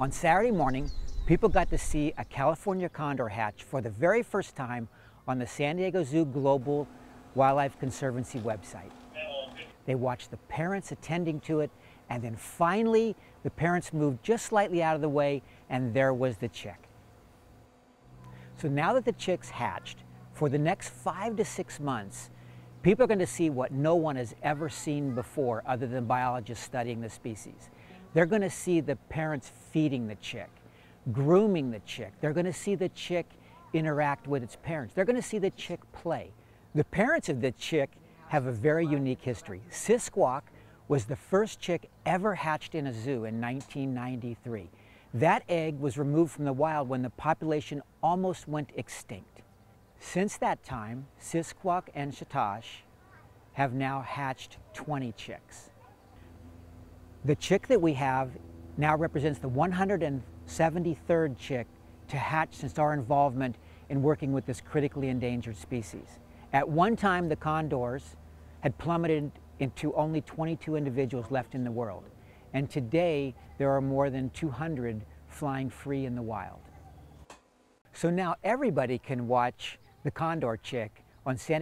On Saturday morning, people got to see a California condor hatch for the very first time on the San Diego Zoo Global Wildlife Conservancy website. They watched the parents attending to it, and then finally the parents moved just slightly out of the way, and there was the chick. So now that the chick's hatched, for the next five to six months, people are going to see what no one has ever seen before other than biologists studying the species. They're going to see the parents feeding the chick, grooming the chick. They're going to see the chick interact with its parents. They're going to see the chick play. The parents of the chick have a very unique history. Sis was the first chick ever hatched in a zoo in 1993. That egg was removed from the wild when the population almost went extinct. Since that time, Sis and Shatash have now hatched 20 chicks. The chick that we have now represents the 173rd chick to hatch since our involvement in working with this critically endangered species. At one time, the condors had plummeted into only 22 individuals left in the world. And today, there are more than 200 flying free in the wild. So now everybody can watch the condor chick on san.